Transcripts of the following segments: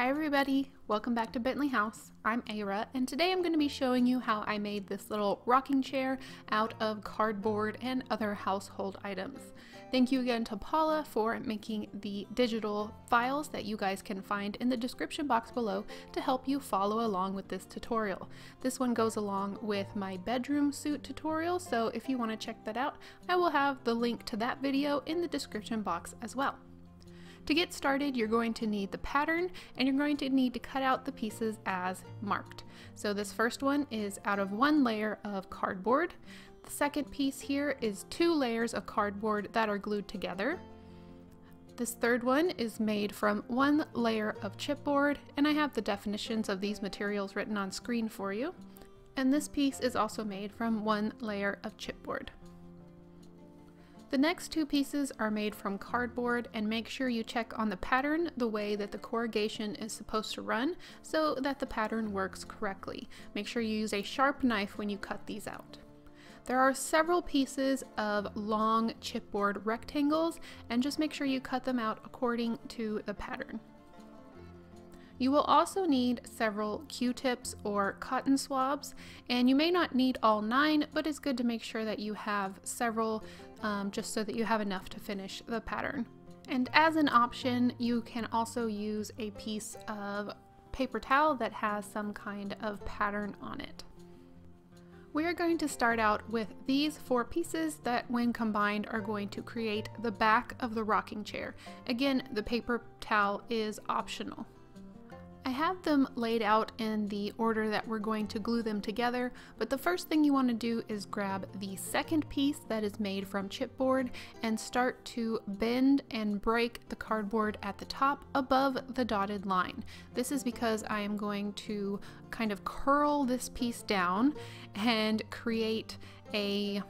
Hi everybody, welcome back to Bentley House. I'm Ara and today I'm going to be showing you how I made this little rocking chair out of cardboard and other household items. Thank you again to Paula for making the digital files that you guys can find in the description box below to help you follow along with this tutorial. This one goes along with my bedroom suit tutorial, so if you want to check that out, I will have the link to that video in the description box as well. To get started, you're going to need the pattern and you're going to need to cut out the pieces as marked. So this first one is out of one layer of cardboard. The second piece here is two layers of cardboard that are glued together. This third one is made from one layer of chipboard, and I have the definitions of these materials written on screen for you. And this piece is also made from one layer of chipboard. The next two pieces are made from cardboard and make sure you check on the pattern the way that the corrugation is supposed to run so that the pattern works correctly. Make sure you use a sharp knife when you cut these out. There are several pieces of long chipboard rectangles and just make sure you cut them out according to the pattern. You will also need several Q-tips or cotton swabs, and you may not need all nine, but it's good to make sure that you have several um, just so that you have enough to finish the pattern. And as an option, you can also use a piece of paper towel that has some kind of pattern on it. We are going to start out with these four pieces that when combined are going to create the back of the rocking chair. Again, the paper towel is optional. I have them laid out in the order that we're going to glue them together, but the first thing you want to do is grab the second piece that is made from chipboard and start to bend and break the cardboard at the top above the dotted line. This is because I am going to kind of curl this piece down and create a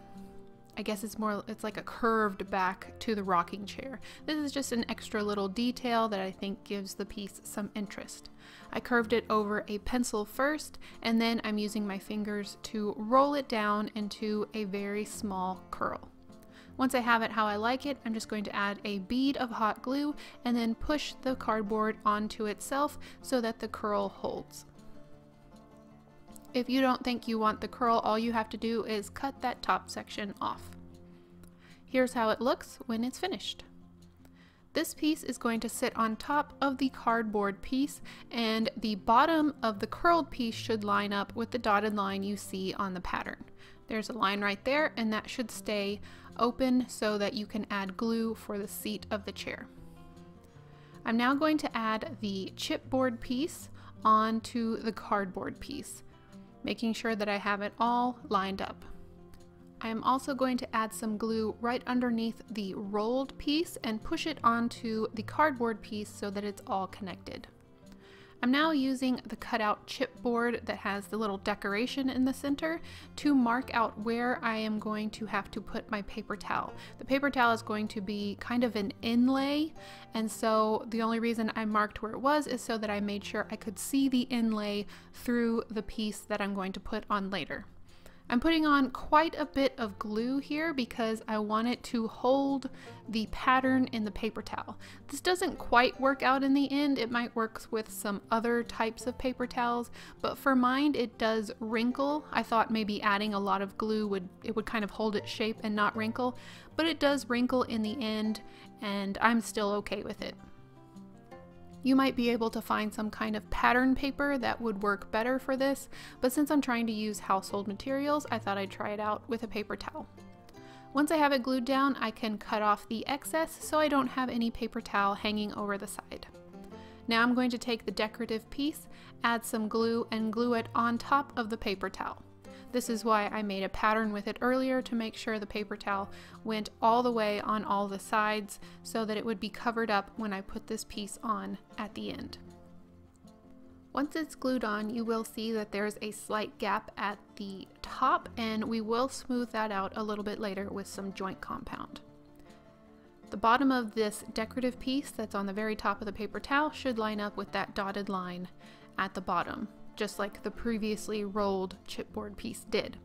I guess it's more, it's like a curved back to the rocking chair. This is just an extra little detail that I think gives the piece some interest. I curved it over a pencil first, and then I'm using my fingers to roll it down into a very small curl. Once I have it how I like it, I'm just going to add a bead of hot glue and then push the cardboard onto itself so that the curl holds. If you don't think you want the curl, all you have to do is cut that top section off. Here's how it looks when it's finished. This piece is going to sit on top of the cardboard piece and the bottom of the curled piece should line up with the dotted line you see on the pattern. There's a line right there and that should stay open so that you can add glue for the seat of the chair. I'm now going to add the chipboard piece onto the cardboard piece making sure that I have it all lined up. I am also going to add some glue right underneath the rolled piece and push it onto the cardboard piece so that it's all connected. I'm now using the cutout chipboard that has the little decoration in the center to mark out where I am going to have to put my paper towel. The paper towel is going to be kind of an inlay and so the only reason I marked where it was is so that I made sure I could see the inlay through the piece that I'm going to put on later. I'm putting on quite a bit of glue here because I want it to hold the pattern in the paper towel. This doesn't quite work out in the end. It might work with some other types of paper towels, but for mine it does wrinkle. I thought maybe adding a lot of glue would it would kind of hold its shape and not wrinkle, but it does wrinkle in the end and I'm still okay with it. You might be able to find some kind of pattern paper that would work better for this, but since I'm trying to use household materials, I thought I'd try it out with a paper towel. Once I have it glued down, I can cut off the excess so I don't have any paper towel hanging over the side. Now I'm going to take the decorative piece, add some glue, and glue it on top of the paper towel. This is why I made a pattern with it earlier to make sure the paper towel went all the way on all the sides so that it would be covered up when I put this piece on at the end. Once it's glued on, you will see that there's a slight gap at the top and we will smooth that out a little bit later with some joint compound. The bottom of this decorative piece that's on the very top of the paper towel should line up with that dotted line at the bottom just like the previously rolled chipboard piece did.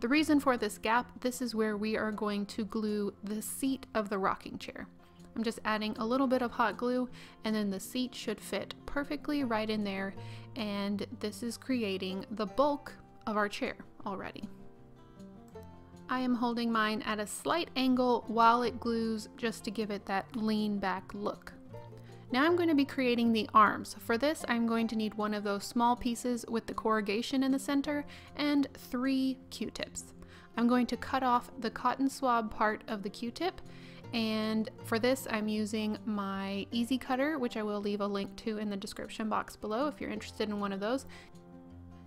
The reason for this gap, this is where we are going to glue the seat of the rocking chair. I'm just adding a little bit of hot glue and then the seat should fit perfectly right in there and this is creating the bulk of our chair already. I am holding mine at a slight angle while it glues just to give it that lean back look. Now I'm going to be creating the arms. For this, I'm going to need one of those small pieces with the corrugation in the center and three Q-tips. I'm going to cut off the cotton swab part of the Q-tip and for this I'm using my easy cutter which I will leave a link to in the description box below if you're interested in one of those.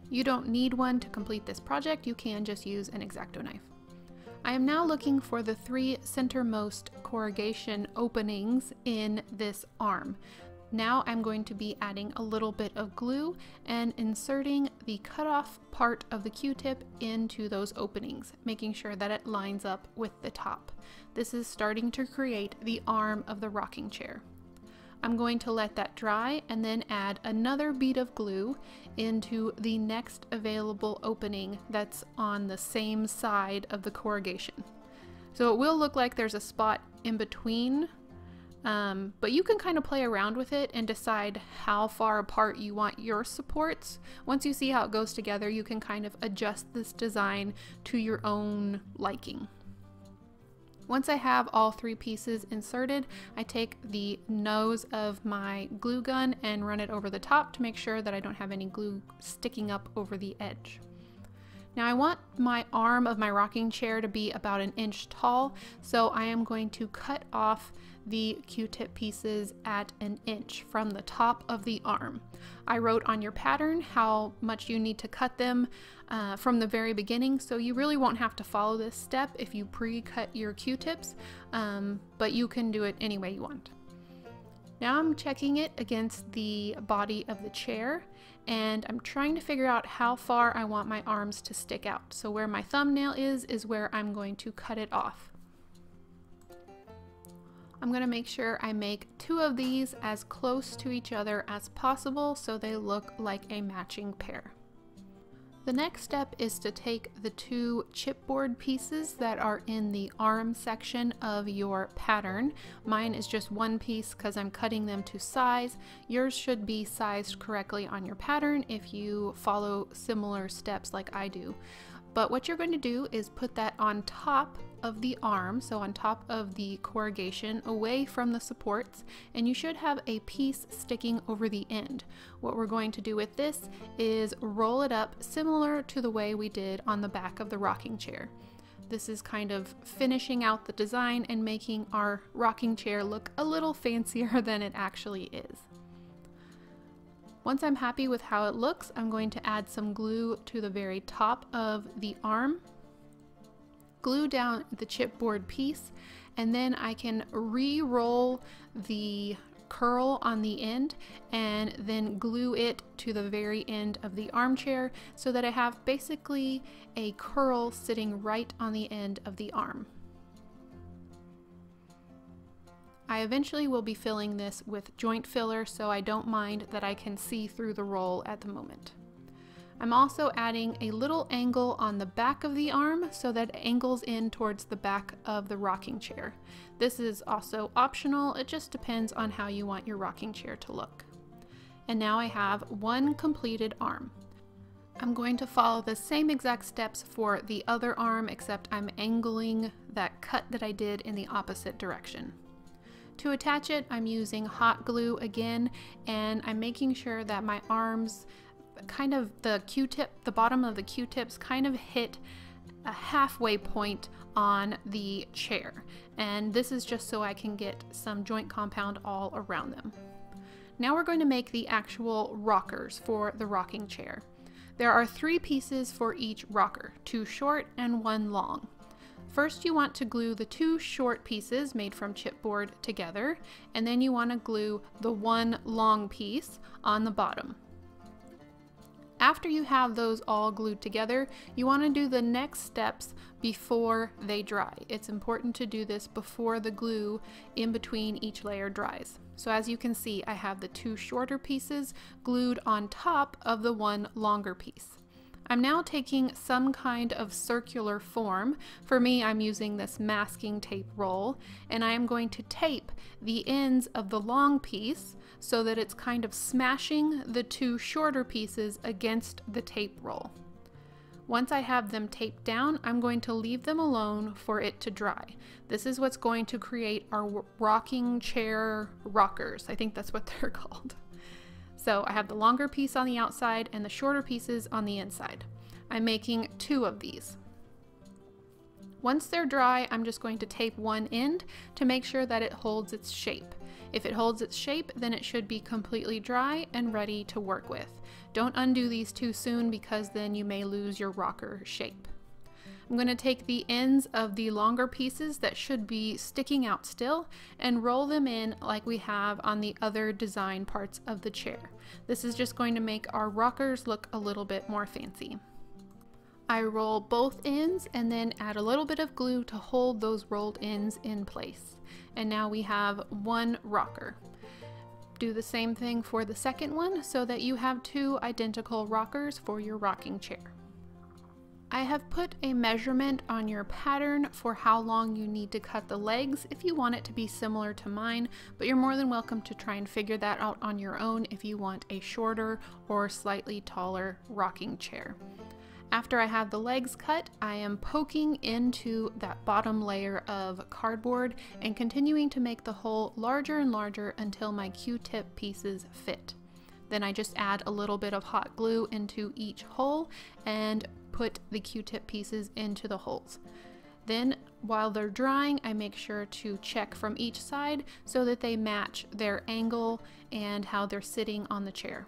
You don't need one to complete this project, you can just use an X-Acto knife. I am now looking for the three centermost corrugation openings in this arm. Now I'm going to be adding a little bit of glue and inserting the cutoff part of the q-tip into those openings, making sure that it lines up with the top. This is starting to create the arm of the rocking chair. I'm going to let that dry and then add another bead of glue into the next available opening that's on the same side of the corrugation. So it will look like there's a spot in between um, but you can kind of play around with it and decide how far apart you want your supports. Once you see how it goes together, you can kind of adjust this design to your own liking. Once I have all three pieces inserted, I take the nose of my glue gun and run it over the top to make sure that I don't have any glue sticking up over the edge. Now I want my arm of my rocking chair to be about an inch tall, so I am going to cut off the Q-tip pieces at an inch from the top of the arm. I wrote on your pattern how much you need to cut them uh, from the very beginning, so you really won't have to follow this step if you pre-cut your Q-tips, um, but you can do it any way you want. Now I'm checking it against the body of the chair and I'm trying to figure out how far I want my arms to stick out. So where my thumbnail is, is where I'm going to cut it off. I'm going to make sure I make two of these as close to each other as possible so they look like a matching pair. The next step is to take the two chipboard pieces that are in the arm section of your pattern. Mine is just one piece because I'm cutting them to size. Yours should be sized correctly on your pattern if you follow similar steps like I do. But what you're going to do is put that on top of the arm, so on top of the corrugation, away from the supports, and you should have a piece sticking over the end. What we're going to do with this is roll it up similar to the way we did on the back of the rocking chair. This is kind of finishing out the design and making our rocking chair look a little fancier than it actually is. Once I'm happy with how it looks, I'm going to add some glue to the very top of the arm, glue down the chipboard piece, and then I can re-roll the curl on the end and then glue it to the very end of the armchair so that I have basically a curl sitting right on the end of the arm. I eventually will be filling this with joint filler so I don't mind that I can see through the roll at the moment. I'm also adding a little angle on the back of the arm so that it angles in towards the back of the rocking chair. This is also optional, it just depends on how you want your rocking chair to look. And now I have one completed arm. I'm going to follow the same exact steps for the other arm except I'm angling that cut that I did in the opposite direction. To attach it, I'm using hot glue again, and I'm making sure that my arms, kind of the Q-tip, the bottom of the Q-tips kind of hit a halfway point on the chair. And this is just so I can get some joint compound all around them. Now we're going to make the actual rockers for the rocking chair. There are three pieces for each rocker, two short and one long. First you want to glue the two short pieces made from chipboard together, and then you want to glue the one long piece on the bottom. After you have those all glued together, you want to do the next steps before they dry. It's important to do this before the glue in between each layer dries. So as you can see, I have the two shorter pieces glued on top of the one longer piece. I'm now taking some kind of circular form. For me, I'm using this masking tape roll, and I am going to tape the ends of the long piece so that it's kind of smashing the two shorter pieces against the tape roll. Once I have them taped down, I'm going to leave them alone for it to dry. This is what's going to create our rocking chair rockers. I think that's what they're called. So I have the longer piece on the outside and the shorter pieces on the inside. I'm making two of these. Once they're dry, I'm just going to tape one end to make sure that it holds its shape. If it holds its shape, then it should be completely dry and ready to work with. Don't undo these too soon because then you may lose your rocker shape. I'm going to take the ends of the longer pieces that should be sticking out still and roll them in like we have on the other design parts of the chair. This is just going to make our rockers look a little bit more fancy. I roll both ends and then add a little bit of glue to hold those rolled ends in place. And now we have one rocker. Do the same thing for the second one so that you have two identical rockers for your rocking chair. I have put a measurement on your pattern for how long you need to cut the legs if you want it to be similar to mine, but you're more than welcome to try and figure that out on your own if you want a shorter or slightly taller rocking chair. After I have the legs cut, I am poking into that bottom layer of cardboard and continuing to make the hole larger and larger until my Q-tip pieces fit. Then I just add a little bit of hot glue into each hole and put the Q-tip pieces into the holes. Then while they're drying, I make sure to check from each side so that they match their angle and how they're sitting on the chair.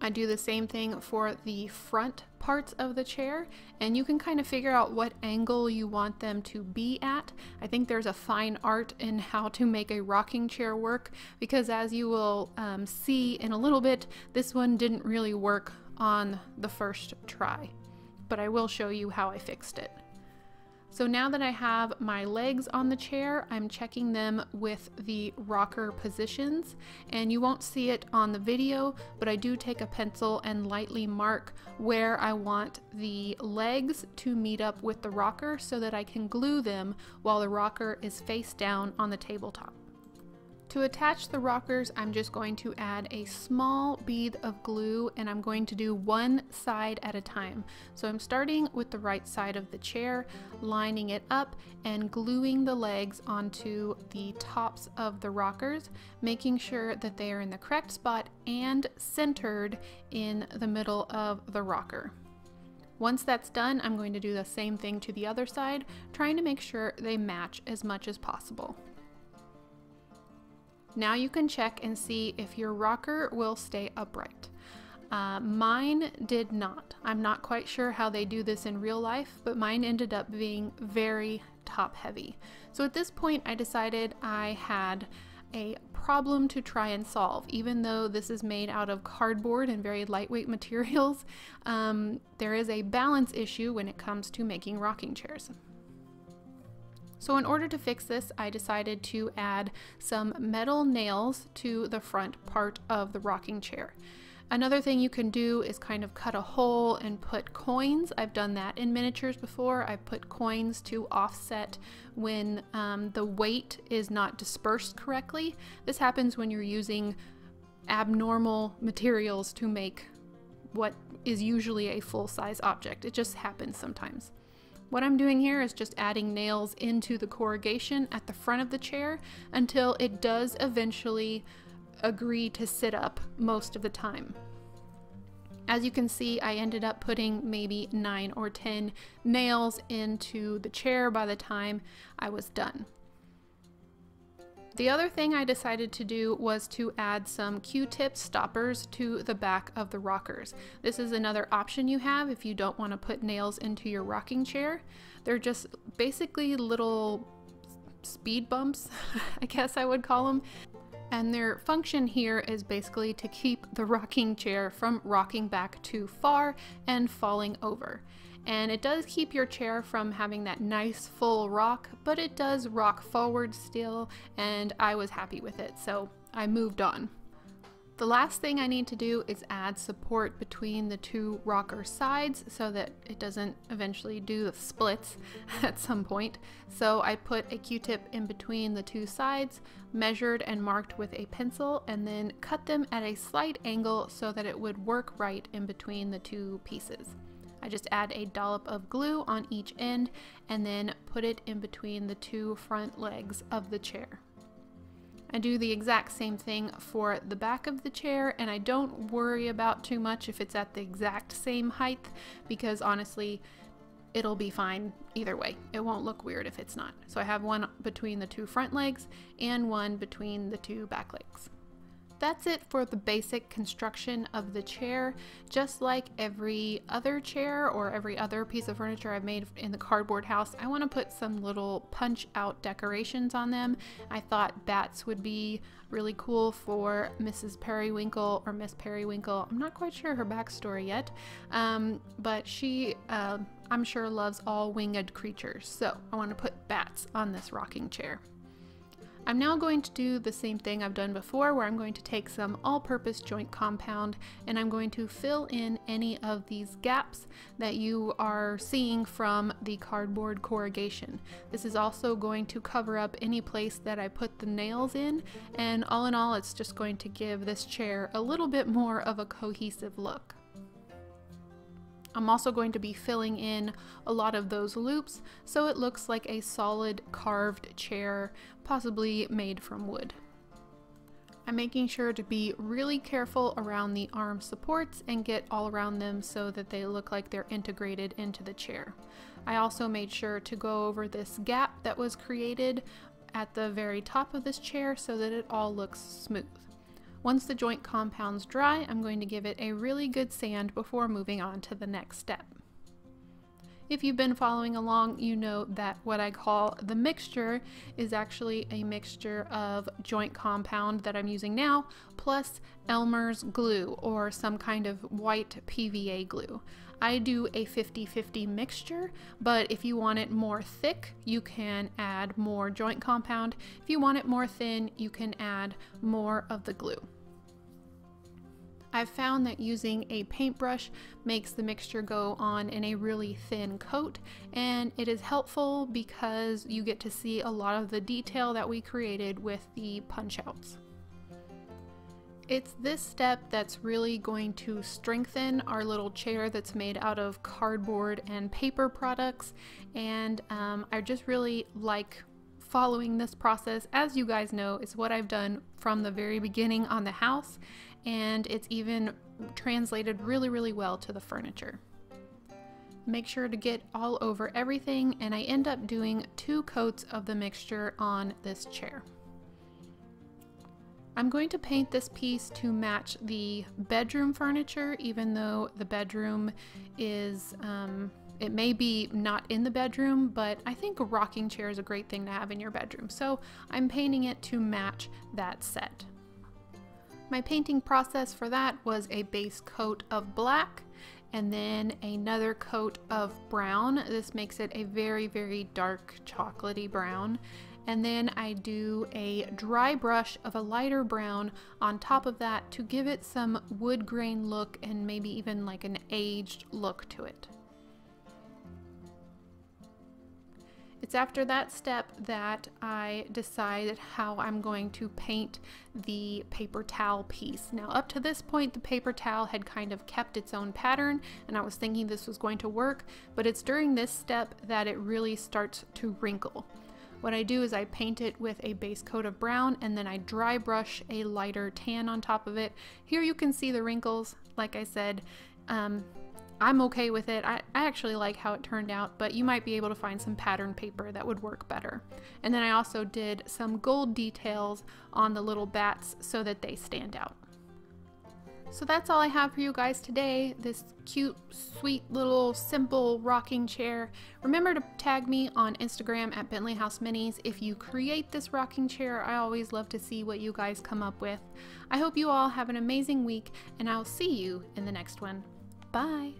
I do the same thing for the front parts of the chair and you can kind of figure out what angle you want them to be at. I think there's a fine art in how to make a rocking chair work because as you will um, see in a little bit, this one didn't really work on the first try, but I will show you how I fixed it. So now that I have my legs on the chair, I'm checking them with the rocker positions and you won't see it on the video, but I do take a pencil and lightly mark where I want the legs to meet up with the rocker so that I can glue them while the rocker is face down on the tabletop. To attach the rockers, I'm just going to add a small bead of glue and I'm going to do one side at a time. So I'm starting with the right side of the chair, lining it up and gluing the legs onto the tops of the rockers, making sure that they are in the correct spot and centered in the middle of the rocker. Once that's done, I'm going to do the same thing to the other side, trying to make sure they match as much as possible. Now you can check and see if your rocker will stay upright. Uh, mine did not. I'm not quite sure how they do this in real life, but mine ended up being very top heavy. So at this point I decided I had a problem to try and solve. Even though this is made out of cardboard and very lightweight materials, um, there is a balance issue when it comes to making rocking chairs. So in order to fix this, I decided to add some metal nails to the front part of the rocking chair. Another thing you can do is kind of cut a hole and put coins. I've done that in miniatures before. I've put coins to offset when um, the weight is not dispersed correctly. This happens when you're using abnormal materials to make what is usually a full-size object. It just happens sometimes. What I'm doing here is just adding nails into the corrugation at the front of the chair until it does eventually agree to sit up most of the time. As you can see, I ended up putting maybe 9 or 10 nails into the chair by the time I was done. The other thing I decided to do was to add some Q-tip stoppers to the back of the rockers. This is another option you have if you don't want to put nails into your rocking chair. They're just basically little speed bumps, I guess I would call them. And their function here is basically to keep the rocking chair from rocking back too far and falling over and it does keep your chair from having that nice full rock, but it does rock forward still, and I was happy with it, so I moved on. The last thing I need to do is add support between the two rocker sides so that it doesn't eventually do the splits at some point. So I put a q-tip in between the two sides, measured and marked with a pencil, and then cut them at a slight angle so that it would work right in between the two pieces. I just add a dollop of glue on each end and then put it in between the two front legs of the chair. I do the exact same thing for the back of the chair and I don't worry about too much if it's at the exact same height because honestly it'll be fine either way. It won't look weird if it's not. So I have one between the two front legs and one between the two back legs. That's it for the basic construction of the chair. Just like every other chair or every other piece of furniture I've made in the cardboard house, I want to put some little punch out decorations on them. I thought bats would be really cool for Mrs. Periwinkle or Miss Periwinkle. I'm not quite sure her backstory yet, um, but she, uh, I'm sure, loves all winged creatures. So I want to put bats on this rocking chair. I'm now going to do the same thing I've done before where I'm going to take some all-purpose joint compound and I'm going to fill in any of these gaps that you are seeing from the cardboard corrugation. This is also going to cover up any place that I put the nails in and all in all it's just going to give this chair a little bit more of a cohesive look. I'm also going to be filling in a lot of those loops so it looks like a solid carved chair, possibly made from wood. I'm making sure to be really careful around the arm supports and get all around them so that they look like they're integrated into the chair. I also made sure to go over this gap that was created at the very top of this chair so that it all looks smooth. Once the joint compound's dry, I'm going to give it a really good sand before moving on to the next step. If you've been following along, you know that what I call the mixture is actually a mixture of joint compound that I'm using now, plus Elmer's glue or some kind of white PVA glue. I do a 50-50 mixture, but if you want it more thick, you can add more joint compound. If you want it more thin, you can add more of the glue. I've found that using a paintbrush makes the mixture go on in a really thin coat and it is helpful because you get to see a lot of the detail that we created with the punch outs. It's this step that's really going to strengthen our little chair that's made out of cardboard and paper products and um, I just really like following this process. As you guys know, it's what I've done from the very beginning on the house and it's even translated really, really well to the furniture. Make sure to get all over everything and I end up doing two coats of the mixture on this chair. I'm going to paint this piece to match the bedroom furniture even though the bedroom is um, it may be not in the bedroom, but I think a rocking chair is a great thing to have in your bedroom. So I'm painting it to match that set. My painting process for that was a base coat of black and then another coat of brown. This makes it a very, very dark chocolatey brown. And then I do a dry brush of a lighter brown on top of that to give it some wood grain look and maybe even like an aged look to it. It's after that step that I decide how I'm going to paint the paper towel piece. Now up to this point the paper towel had kind of kept its own pattern and I was thinking this was going to work, but it's during this step that it really starts to wrinkle. What I do is I paint it with a base coat of brown and then I dry brush a lighter tan on top of it. Here you can see the wrinkles. Like I said, um, I'm okay with it. I, I actually like how it turned out, but you might be able to find some pattern paper that would work better. And then I also did some gold details on the little bats so that they stand out. So that's all I have for you guys today, this cute, sweet little simple rocking chair. Remember to tag me on Instagram at Bentley House Minis if you create this rocking chair. I always love to see what you guys come up with. I hope you all have an amazing week and I'll see you in the next one. Bye!